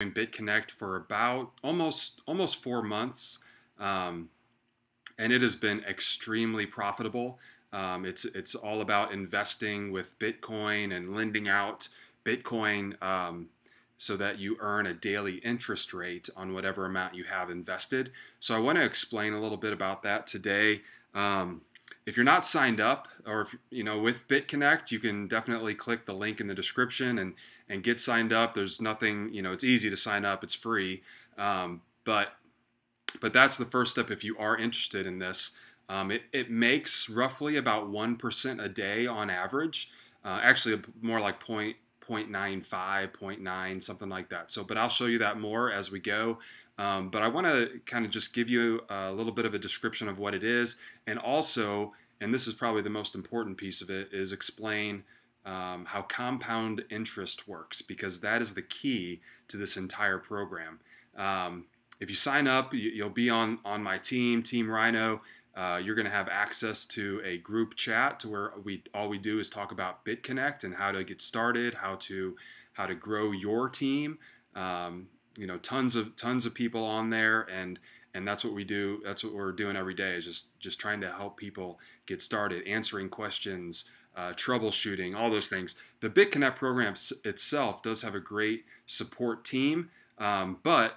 BitConnect for about almost almost four months, um, and it has been extremely profitable. Um, it's it's all about investing with Bitcoin and lending out Bitcoin um, so that you earn a daily interest rate on whatever amount you have invested. So I want to explain a little bit about that today. Um, if you're not signed up, or if, you know with BitConnect, you can definitely click the link in the description and and get signed up. There's nothing, you know, it's easy to sign up. It's free, um, but but that's the first step if you are interested in this. Um, it, it makes roughly about 1% a day on average. Uh, actually, more like point, 0.95, 0.9, something like that. So, but I'll show you that more as we go. Um, but I want to kind of just give you a little bit of a description of what it is, and also, and this is probably the most important piece of it, is explain um, how compound interest works because that is the key to this entire program. Um, if you sign up, you, will be on on my team, Team Rhino. Uh, you're going to have access to a group chat to where we all we do is talk about BitConnect and how to get started, how to how to grow your team. Um, you know, tons of tons of people on there, and and that's what we do. That's what we're doing every day is just just trying to help people get started, answering questions, uh, troubleshooting, all those things. The BitConnect program itself does have a great support team, um, but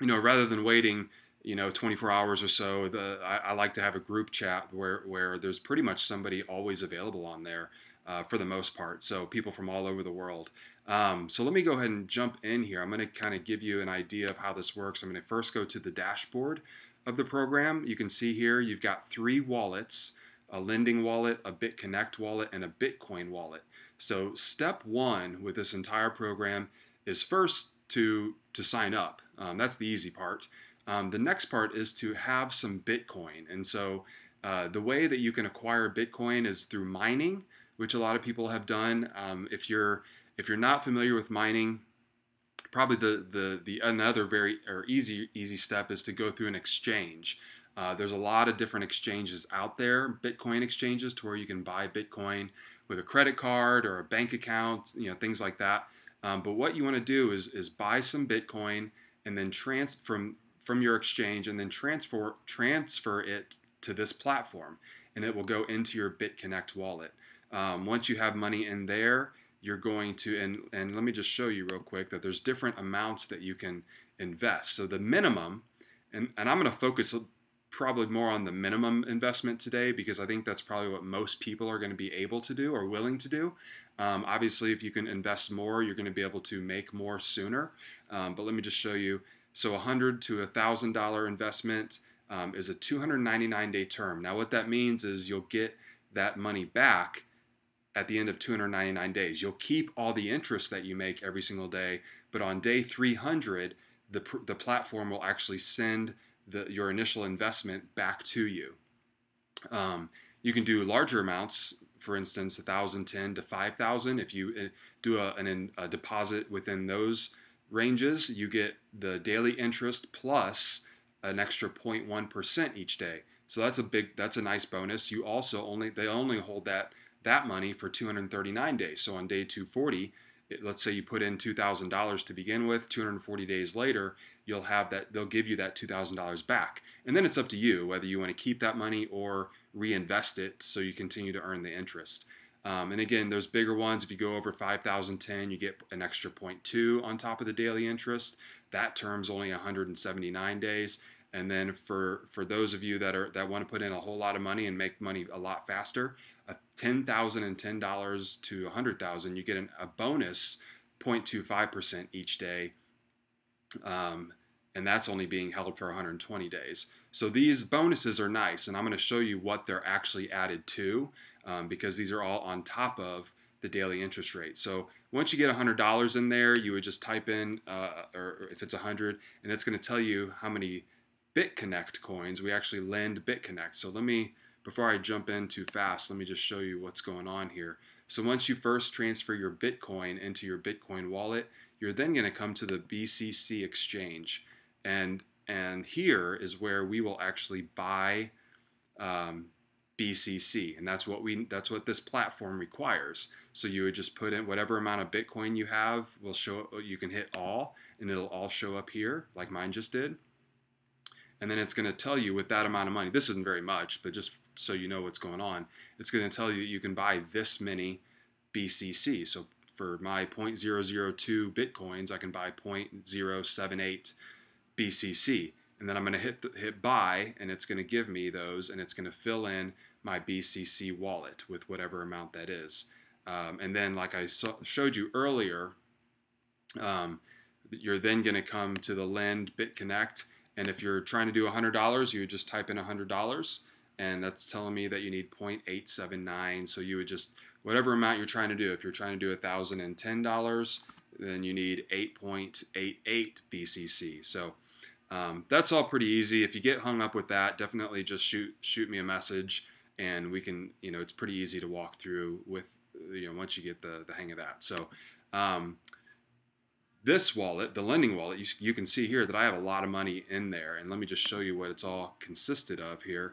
you know, rather than waiting you know 24 hours or so the I, I, like to have a group chat where where there's pretty much somebody always available on there uh, for the most part so people from all over the world. Um, so let me go ahead and jump in here. I'm going to kind of give you an idea of how this works. I'm going to first go to the dashboard of the program. You can see here you've got three wallets a lending wallet a bitconnect wallet and a bitcoin wallet so step one with this entire program is first to to sign up um, that's the easy part um, the next part is to have some Bitcoin. And so uh, the way that you can acquire Bitcoin is through mining, which a lot of people have done. Um, if you're if you're not familiar with mining, probably the the the another very or easy easy step is to go through an exchange. Uh, there's a lot of different exchanges out there, Bitcoin exchanges, to where you can buy Bitcoin with a credit card or a bank account, you know, things like that. Um, but what you want to do is is buy some Bitcoin and then trans from from your exchange and then transfer transfer it to this platform and it will go into your BitConnect wallet. Um, once you have money in there, you're going to and and let me just show you real quick that there's different amounts that you can invest. So the minimum, and, and I'm going to focus probably more on the minimum investment today because I think that's probably what most people are going to be able to do or willing to do. Um, obviously, if you can invest more, you're going to be able to make more sooner. Um, but let me just show you. So a hundred to a thousand dollar investment um, is a 299 day term. Now what that means is you'll get that money back at the end of 299 days. You'll keep all the interest that you make every single day, but on day 300, the, the platform will actually send the, your initial investment back to you. Um, you can do larger amounts, for instance, 1,010 to 5,000. If you uh, do a, an, a deposit within those ranges, you get the daily interest plus an extra 0.1% each day. So that's a big that's a nice bonus. You also only they only hold that that money for 239 days. So on day 240, it, let's say you put in $2,000 to begin with, 240 days later, you'll have that they'll give you that $2,000 back. And then it's up to you whether you want to keep that money or reinvest it so you continue to earn the interest. Um, and again, those bigger ones, if you go over 5,010, you get an extra 0.2 on top of the daily interest. That term's only 179 days. And then for, for those of you that are that want to put in a whole lot of money and make money a lot faster, a $10,010 to 100,000, you get an, a bonus 0.25% each day. Um, and that's only being held for 120 days. So these bonuses are nice, and I'm going to show you what they're actually added to um, because these are all on top of the daily interest rate. So once you get $100 in there, you would just type in, uh, or if it's 100, and it's going to tell you how many BitConnect coins we actually lend BitConnect. So let me, before I jump in too fast, let me just show you what's going on here. So once you first transfer your Bitcoin into your Bitcoin wallet, you're then going to come to the BCC exchange. And, and here is where we will actually buy um, BCC, and that's what we that's what this platform requires. So you would just put in whatever amount of Bitcoin you have. Will show you can hit all, and it'll all show up here, like mine just did. And then it's going to tell you with that amount of money. This isn't very much, but just so you know what's going on, it's going to tell you you can buy this many BCC. So for my 0.002 bitcoins, I can buy 0.078 BCC. And then I'm going to hit hit buy, and it's going to give me those, and it's going to fill in my BCC wallet with whatever amount that is. Um, and then, like I so, showed you earlier, um, you're then going to come to the Lend BitConnect, and if you're trying to do $100, you would just type in $100, and that's telling me that you need 0.879. So you would just whatever amount you're trying to do. If you're trying to do $1,010, then you need 8.88 BCC. So um, that's all pretty easy. If you get hung up with that, definitely just shoot shoot me a message, and we can you know it's pretty easy to walk through with you know once you get the the hang of that. So. Um, this wallet, the lending wallet, you, you can see here that I have a lot of money in there. And let me just show you what it's all consisted of here.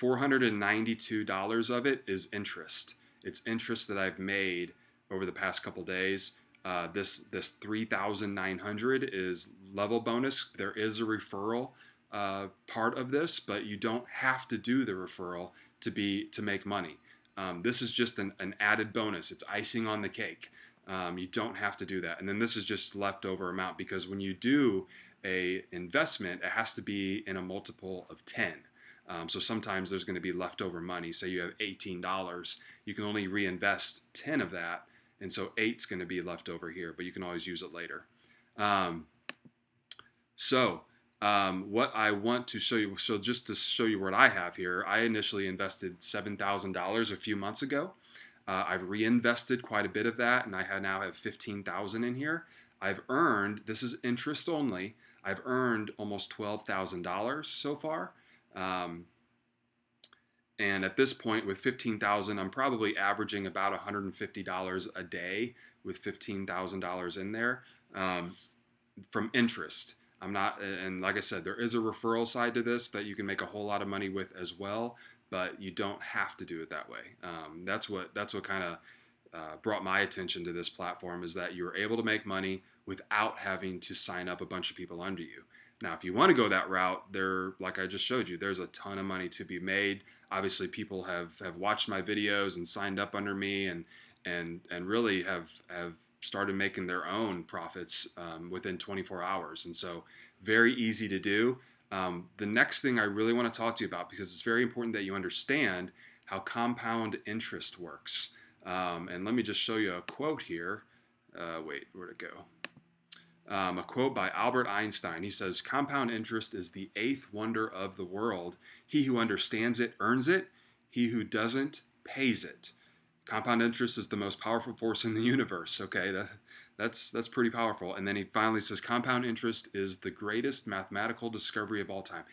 $492 of it is interest. It's interest that I've made over the past couple days. Uh, this this 3,900 is level bonus. There is a referral uh, part of this, but you don't have to do the referral to be to make money. Um, this is just an, an, added bonus. It's icing on the cake. Um, you don't have to do that. And then this is just leftover amount because when you do a investment, it has to be in a multiple of 10. Um, so sometimes there's going to be leftover money. Say you have $18, you can only reinvest 10 of that, and so eight's going to be left over here, but you can always use it later. Um, so um, what I want to show you, so just to show you what I have here, I initially invested $7,000 a few months ago. Uh, I've reinvested quite a bit of that, and I now have 15,000 in here. I've earned, this is interest only, I've earned almost $12,000 so far. Um, and at this point, with 15,000, I'm probably averaging about $150 a day with $15,000 in there um, from interest. I'm not, and like I said, there is a referral side to this that you can make a whole lot of money with as well, but you don't have to do it that way. Um, that's what that's what kind of uh, brought my attention to this platform is that you are able to make money without having to sign up a bunch of people under you. Now, if you want to go that route, there, like I just showed you, there's a ton of money to be made. Obviously, people have have watched my videos and signed up under me, and and and really have have started making their own profits um, within 24 hours. And so, very easy to do. Um, the next thing I really want to talk to you about, because it's very important that you understand how compound interest works. Um, and let me just show you a quote here. Uh, wait, where'd it go? Um, a quote by Albert Einstein. He says, Compound interest is the eighth wonder of the world. He who understands it earns it, he who doesn't pays it. Compound interest is the most powerful force in the universe. Okay, that, that's, that's pretty powerful. And then he finally says, Compound interest is the greatest mathematical discovery of all time.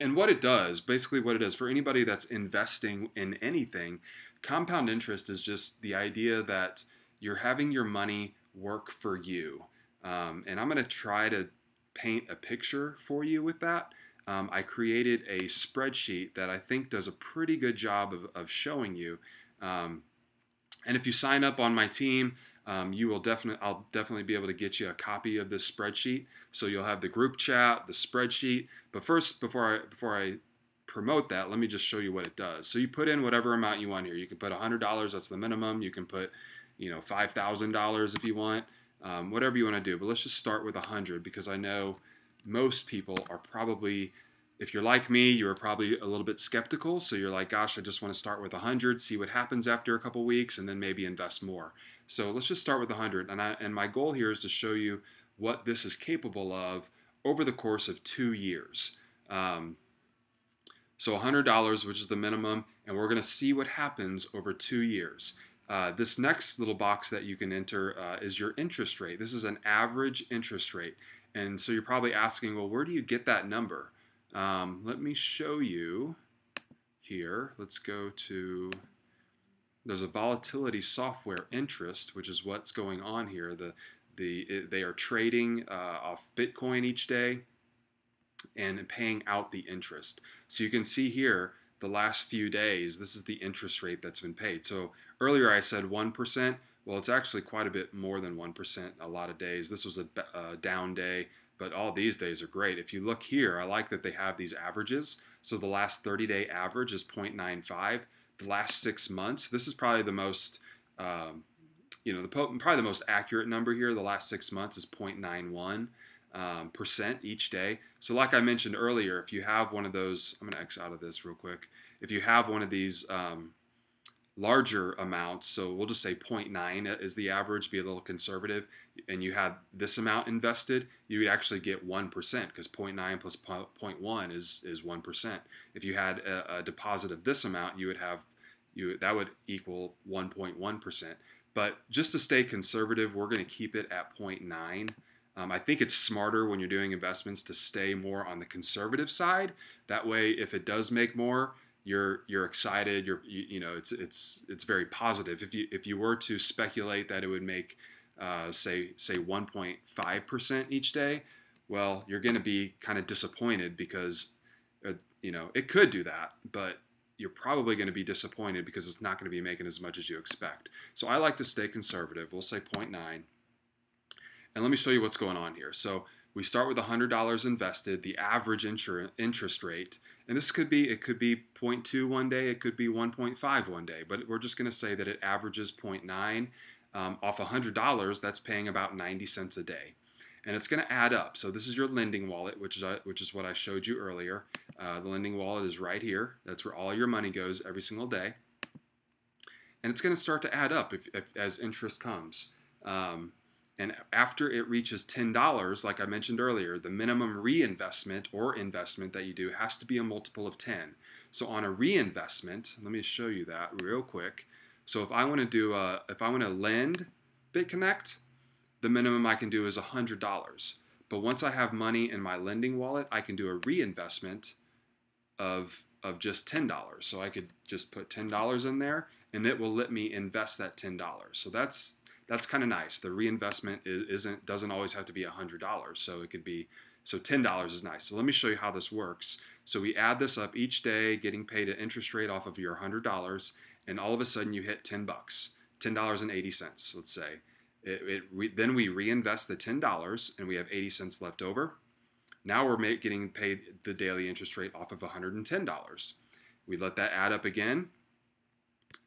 And what it does, basically, what it is for anybody that's investing in anything, compound interest is just the idea that you're having your money work for you. Um, and I'm going to try to paint a picture for you with that. Um, I created a spreadsheet that I think does a pretty good job of, of showing you. Um, and if you sign up on my team, um, you will definitely I'll definitely be able to get you a copy of this spreadsheet. So you'll have the group chat, the spreadsheet. But first, before I before I promote that, let me just show you what it does. So you put in whatever amount you want here. You can put $100, that's the minimum. You can put, you know, $5,000 if you want um, whatever you want to do. But let's just start with 100 because I know most people are probably, if you're like me, you're probably a little bit skeptical. So you're like, gosh, I just want to start with 100, see what happens after a couple weeks, and then maybe invest more. So let's just start with 100. And, I, and my goal here is to show you what this is capable of over the course of two years. Um, so $100, which is the minimum, and we're going to see what happens over two years. Uh, this next little box that you can enter uh, is your interest rate. This is an average interest rate. And so you're probably asking, well, where do you get that number? Um, let me show you here. Let's go to, there's a volatility software interest, which is what's going on here. The, the, it, they are trading uh, off Bitcoin each day and paying out the interest. So you can see here, the last few days, this is the interest rate that's been paid. So earlier I said 1%. Well, it's actually quite a bit more than 1% a lot of days. This was a, a down day, but all these days are great. If you look here, I like that they have these averages. So the last 30 day average is 0.95. The last six months, this is probably the most, um, you know, the probably the most accurate number here. The last six months is 0.91 um, percent each day. So, like I mentioned earlier, if you have one of those, I'm going to X out of this real quick. If you have one of these um, larger amounts, so we'll just say 0.9 is the average, be a little conservative, and you had this amount invested, you would actually get 1% because 0.9 plus 0.1 is, is 1%. If you had a, a deposit of this amount, you would have you that would equal 1.1%. But just to stay conservative, we're going to keep it at 0.9. Um, I think it's smarter when you're doing investments to stay more on the conservative side. That way, if it does make more, you're you're excited. You're you, you know it's it's it's very positive. If you if you were to speculate that it would make uh, say say 1.5 percent each day, well, you're going to be kind of disappointed because uh, you know it could do that, but you're probably going to be disappointed because it's not going to be making as much as you expect. So I like to stay conservative. We'll say 0.9. And let me show you what's going on here. So we start with $100 invested, the average interest rate, and this could be, it could be 0.2 one day, it could be 1.5 one day, but we're just gonna say that it averages 0.9 um, off $100, that's paying about 90 cents a day. And it's gonna add up. So this is your lending wallet, which is, uh, which is what I showed you earlier. Uh, the lending wallet is right here. That's where all your money goes every single day. And it's gonna start to add up if, if as interest comes. Um, and after it reaches $10, like I mentioned earlier, the minimum reinvestment or investment that you do has to be a multiple of 10. So on a reinvestment, let me show you that real quick. So if I want to do a, if I want to lend BitConnect, the minimum I can do is $100. But once I have money in my lending wallet, I can do a reinvestment of, of just $10. So I could just put $10 in there and it will let me invest that $10. So that's that's kind of nice. The reinvestment is, not doesn't always have to be hundred dollars, so it could be so ten dollars is nice. So let me show you how this works. So we add this up each day, getting paid an interest rate off of your hundred dollars, and all of a sudden you hit ten bucks, ten dollars and eighty cents. Let's say. It, it we, then we reinvest the ten dollars, and we have eighty cents left over. Now we're make, getting paid the daily interest rate off of $110. We let that add up again.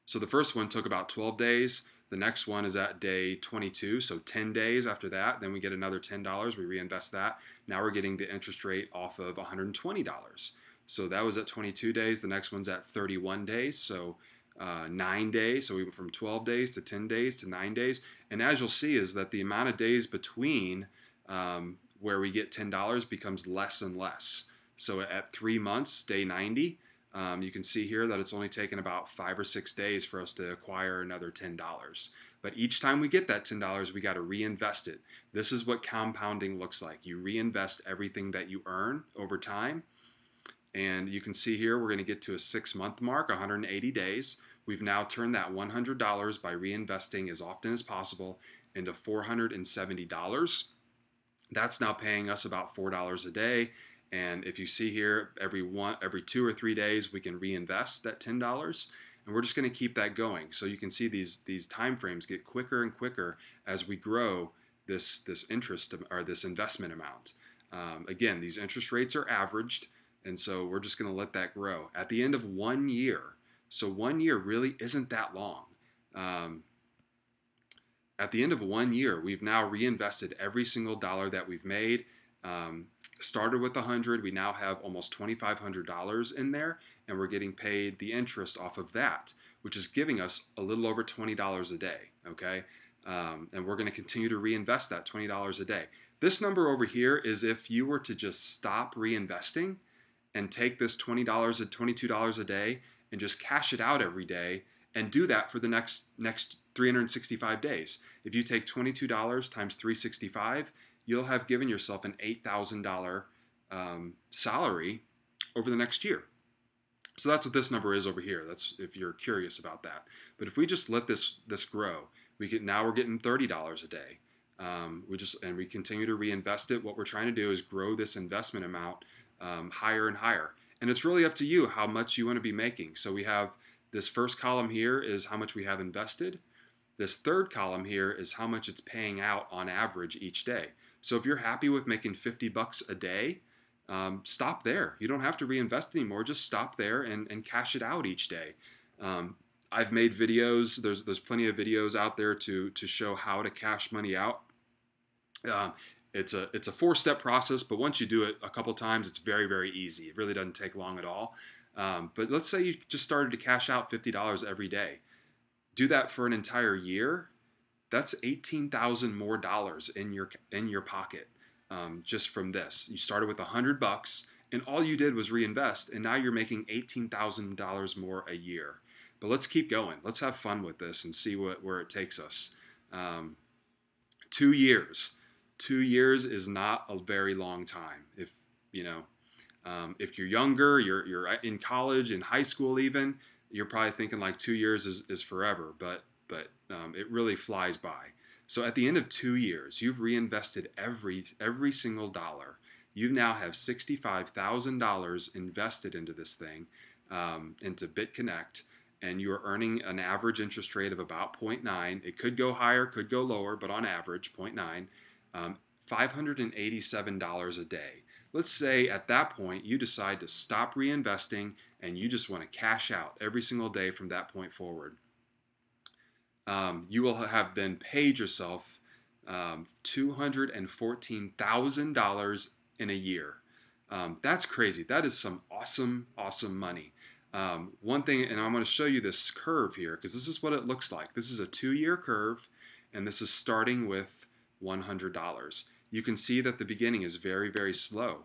So the first one took about 12 days. The next one is at day 22, so 10 days after that. Then we get another $10. We reinvest that. Now we're getting the interest rate off of $120. So that was at 22 days. The next one's at 31 days, so uh, nine days. So we went from 12 days to 10 days to nine days. And as you'll see, is that the amount of days between um, where we get $10 becomes less and less. So at three months, day 90, um, you can see here that it's only taken about five or six days for us to acquire another $10. But each time we get that $10, we got to reinvest it. This is what compounding looks like. You reinvest everything that you earn over time. And you can see here we're going to get to a six month mark, 180 days. We've now turned that $100 by reinvesting as often as possible into $470. That's now paying us about $4 a day and if you see here, every one, every two or three days, we can reinvest that ten dollars, and we're just going to keep that going. So you can see these these time frames get quicker and quicker as we grow this this interest or this investment amount. Um, again, these interest rates are averaged, and so we're just going to let that grow. At the end of one year, so one year really isn't that long. Um, at the end of one year, we've now reinvested every single dollar that we've made. Um, started with 100 we now have almost $2500 in there and we're getting paid the interest off of that which is giving us a little over $20 a day okay? Um, and we're going to continue to reinvest that $20 a day. This number over here is if you were to just stop reinvesting and take this $20 or $22 a day and just cash it out every day and do that for the next next 365 days. If you take $22 times 365 you'll have given yourself an $8,000 um, salary over the next year. So that's what this number is over here. That's if you're curious about that. But if we just let this this grow, we get now we're getting thirty dollars a day. Um, we just and we continue to reinvest it. What we're trying to do is grow this investment amount um, higher and higher. And it's really up to you how much you want to be making. So we have this first column here is how much we have invested. This third column here is how much it's paying out on average each day. So if you're happy with making 50 bucks a day, um, stop there. You don't have to reinvest anymore. Just stop there and, and cash it out each day. Um, I've made videos. There's there's plenty of videos out there to to show how to cash money out. Um, it's a it's a four step process, but once you do it a couple times, it's very very easy. It really doesn't take long at all. Um, but let's say you just started to cash out fifty dollars every day. Do that for an entire year. That's eighteen thousand more dollars in your in your pocket um, just from this. You started with a hundred bucks, and all you did was reinvest, and now you're making eighteen thousand dollars more a year. But let's keep going. Let's have fun with this and see what where it takes us. Um, two years. Two years is not a very long time. If you know, um, if you're younger, you're you're in college, in high school, even you're probably thinking like two years is, is forever. But but um, it really flies by. So at the end of two years, you've reinvested every every single dollar. You now have sixty-five thousand dollars invested into this thing, um, into BitConnect and you are earning an average interest rate of about 0.9. It could go higher, could go lower, but on average, 0.9. Um, $587 a day. Let's say at that point you decide to stop reinvesting and you just want to cash out every single day from that point forward. Um, you will have then paid yourself um, $214,000 in a year. Um, that's crazy. That is some awesome, awesome money. Um, one thing, and I'm going to show you this curve here because this is what it looks like. This is a two-year curve, and this is starting with $100. You can see that the beginning is very, very slow.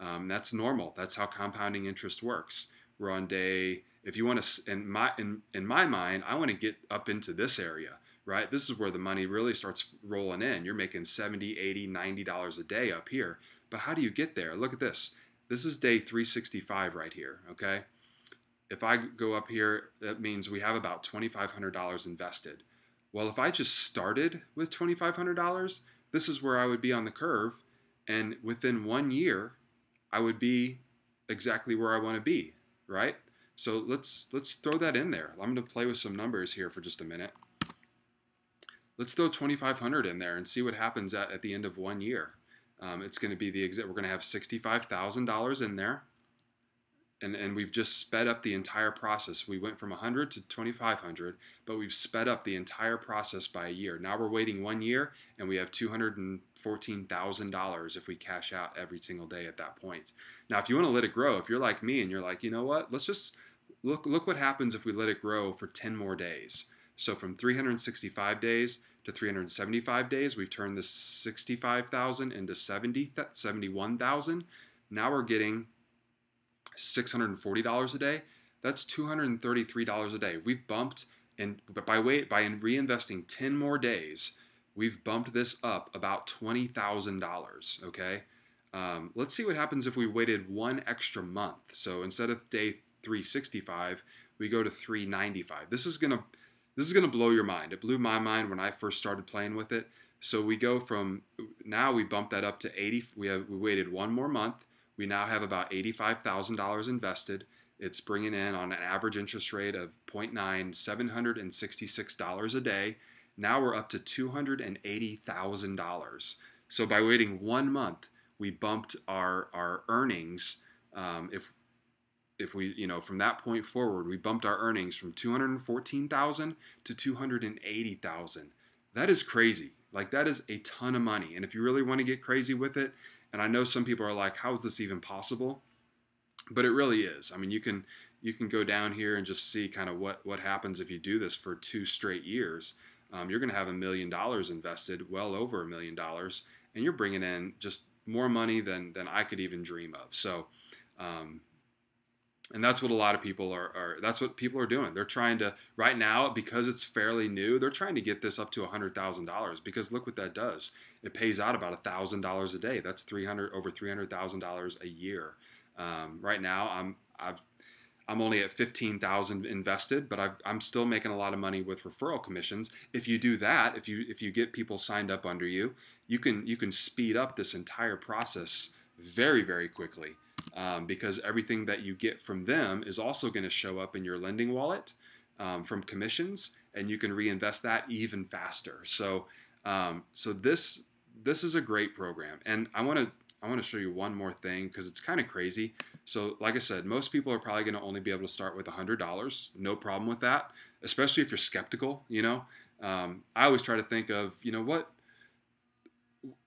Um, that's normal. That's how compounding interest works. We're on day, if you want to, in my, in, in my mind, I want to get up into this area, right? This is where the money really starts rolling in. You're making 70, 80, 90 dollars a day up here. But how do you get there? Look at this. This is day 365 right here, okay? if I go up here, that means we have about $2,500 invested. Well, if I just started with $2,500, this is where I would be on the curve. And within one year, I would be exactly where I want to be, right? So let's let's throw that in there. I'm going to play with some numbers here for just a minute. Let's throw 2,500 in there and see what happens at, at the end of one year. Um, it's going to be the exact. We're going to have $65,000 in there and, and we've just sped up the entire process. We went from 100 to 2,500, but we've sped up the entire process by a year. Now we're waiting one year, and we have $214,000 if we cash out every single day at that point. Now, if you want to let it grow, if you're like me and you're like, you know what, let's just look look what happens if we let it grow for 10 more days. So from 365 days to 375 days, we've turned this 65,000 into 70 71,000. Now we're getting $640 a day, that's $233 a day. We've bumped, and by way by reinvesting 10 more days, we've bumped this up about $20,000. Okay, um, let's see what happens if we waited one extra month. So instead of day 365, we go to 395. This is gonna this is gonna blow your mind. It blew my mind when I first started playing with it. So we go from now we bump that up to 80. We have we waited one more month we now have about $85,000 invested. It's bringing in on an average interest rate of 0.9, $766 a day. Now we're up to $280,000. So by waiting one month, we bumped our, our earnings. Um, if if we, you know, from that point forward, we bumped our earnings from 214,000 to 280,000. That is crazy. Like that is a ton of money. And if you really want to get crazy with it, and I know some people are like, how is this even possible? But it really is. I mean, you can you can go down here and just see kind of what what happens if you do this for two straight years. Um, you're going to have a million dollars invested, well over a million dollars, and you're bringing in just more money than than I could even dream of. So, um, and that's what a lot of people are, are, that's what people are doing they're trying to right now because it's fairly new they're trying to get this up to $100000 because look what that does it pays out about $1000 a day that's 300 over $300000 a year um, right now i'm i've I'm only at 15,000 invested, but i am still making a lot of money with referral commissions. If you do that, if you if you get people signed up under you, you can you can speed up this entire process very very quickly. Um, because everything that you get from them is also going to show up in your lending wallet um, from commissions, and you can reinvest that even faster. So, um, so this this is a great program, and I want to I want to show you one more thing because it's kind of crazy. So, like I said, most people are probably going to only be able to start with $100. No problem with that, especially if you're skeptical. You know, um, I always try to think of, you know, what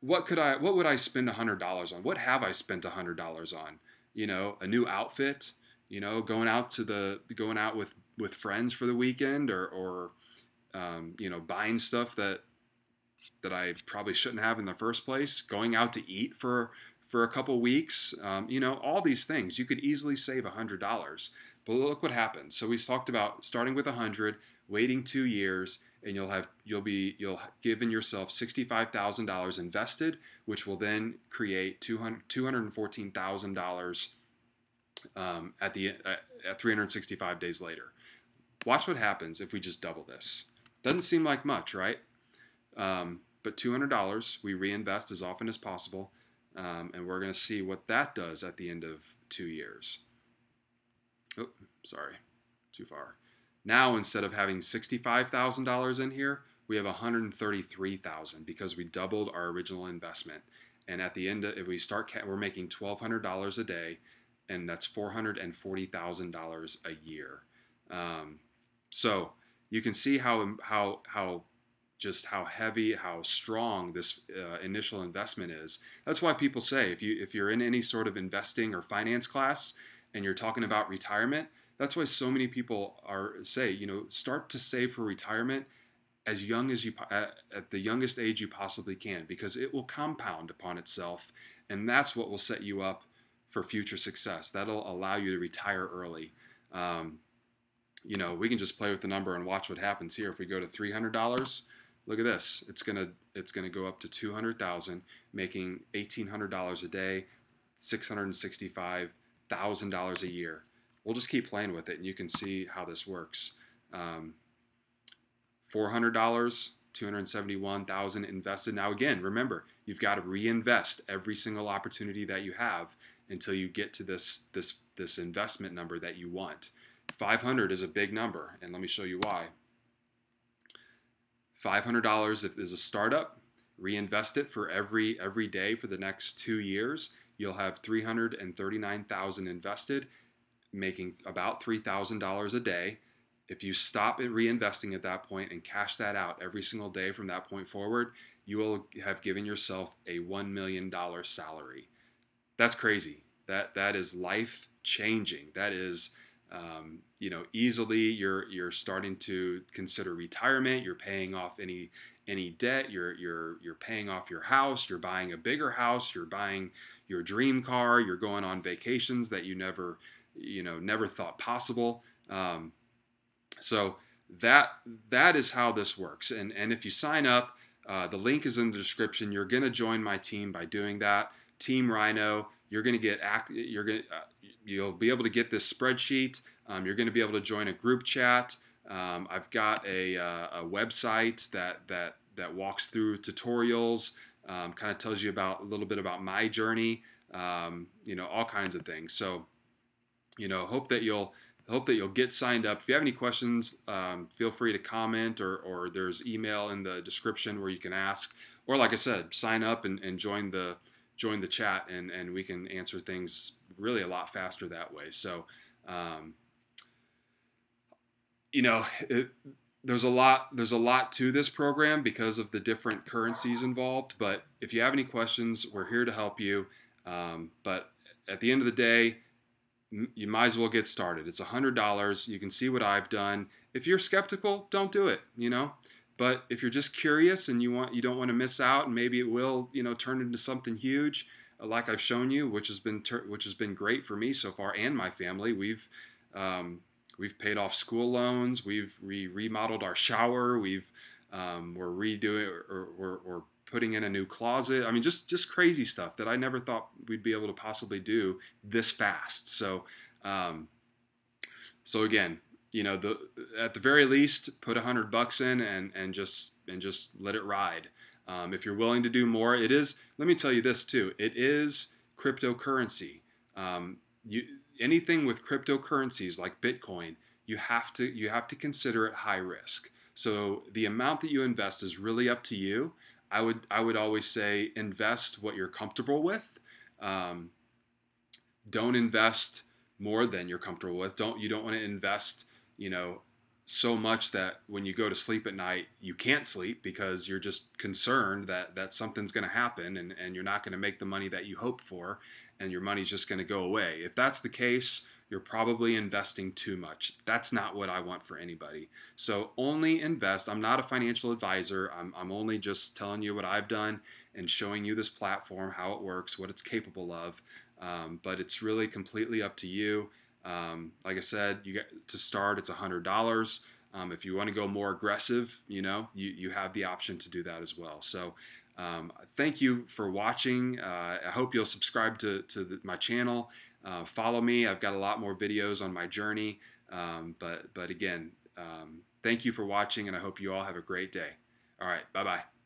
what could I what would I spend $100 on? What have I spent $100 on? You know, a new outfit. You know, going out to the going out with with friends for the weekend, or or um, you know, buying stuff that that I probably shouldn't have in the first place. Going out to eat for for a couple weeks, um, you know, all these things you could easily save hundred dollars. But look what happened. So we talked about starting with a hundred, waiting two years, and you'll have you'll be you'll given yourself sixty five thousand dollars invested, which will then create two hundred two hundred and fourteen thousand dollars um, at the at hundred sixty five days later. Watch what happens if we just double this. Doesn't seem like much, right? Um, but $200 we reinvest as often as possible, um, and we're going to see what that does at the end of two years. Oh, sorry, too far. Now instead of having $65,000 in here, we have 133,000 because we doubled our original investment. And at the end, of, if we start, we're making $1,200 a day, and that's $440,000 a year. Um, so you can see how how how just how heavy, how strong this uh, initial investment is. That's why people say if you if you're in any sort of investing or finance class and you're talking about retirement, that's why so many people are say, you know, start to save for retirement as young as you at, the youngest age you possibly can because it will compound upon itself and that's what will set you up for future success. That'll allow you to retire early. Um, you know, we can just play with the number and watch what happens here. If we go to $300, look at this. It's gonna it's gonna go up to 200,000, making $1,800 a day, $665,000 a year. We'll just keep playing with it, and you can see how this works. Um, $400, 271,000 invested. Now again, remember, you've got to reinvest every single opportunity that you have until you get to this this this investment number that you want. 500 is a big number, and let me show you why. $500 is a startup, reinvest it for every every day for the next 2 years, you'll have 339,000 invested, making about $3,000 a day. If you stop reinvesting at that point and cash that out every single day from that point forward, you will have given yourself a $1 million salary. That's crazy. That that is life changing. That is um, you know easily you're you're starting to consider retirement you're paying off any any debt you're you're you're paying off your house you're buying a bigger house you're buying your dream car you're going on vacations that you never you know never thought possible um, so that that is how this works and and if you sign up uh, the link is in the description you're going to join my team by doing that team rhino you're going to get act you're going uh, you'll be able to get this spreadsheet. Um, you're going to be able to join a group chat. Um, I've got a, uh, a, website that that that walks through tutorials, um, kind of tells you about a little bit about my journey, um, you know, all kinds of things. So, you know, hope that you'll hope that you'll get signed up. If you have any questions, um, feel free to comment or or there's email in the description where you can ask. Or like I said, sign up and, and join the join the chat and, and we can answer things really a lot faster that way. So, um, you know, it, there's a lot there's a lot to this program because of the different currencies involved. But if you have any questions, we're here to help you. Um, but at the end of the day, you might as well get started. It's a hundred dollars. You can see what I've done. If you're skeptical, don't do it. You know, but if you're just curious and you want you don't want to miss out, and maybe it will you know turn into something huge, uh, like I've shown you, which has been ter- which has been great for me so far and my family. We've um, we've paid off school loans. We've we remodeled our shower. We've um, we're redoing or, or putting in a new closet. I mean, just just crazy stuff that I never thought we'd be able to possibly do this fast. So, um, so again, you know, the at the very least, put a hundred bucks in and and just and just let it ride. Um, if you're willing to do more, it is. Let me tell you this too. It is cryptocurrency. Um, you anything with cryptocurrencies like Bitcoin, you have to you have to consider it high risk. So the amount that you invest is really up to you. I would I would always say invest what you're comfortable with. Um, don't invest more than you're comfortable with. Don't you don't want to invest you know so much that when you go to sleep at night you can't sleep because you're just concerned that that something's going to happen and, and you're not going to make the money that you hope for and your money's just going to go away if that's the case you're probably investing too much that's not what i want for anybody so only invest i'm not a financial advisor i'm, I'm only just telling you what i've done and showing you this platform how it works what it's capable of um, but it's really completely up to you um, like I said, you get to start, it's hundred dollars. Um, if you want to go more aggressive, you know, you, you have the option to do that as well. So, um, thank you for watching. Uh, I hope you'll subscribe to, to the, my channel. Uh, follow me. I've got a lot more videos on my journey. Um, but, but again, um, thank you for watching, and I hope you all have a great day. All right, bye bye.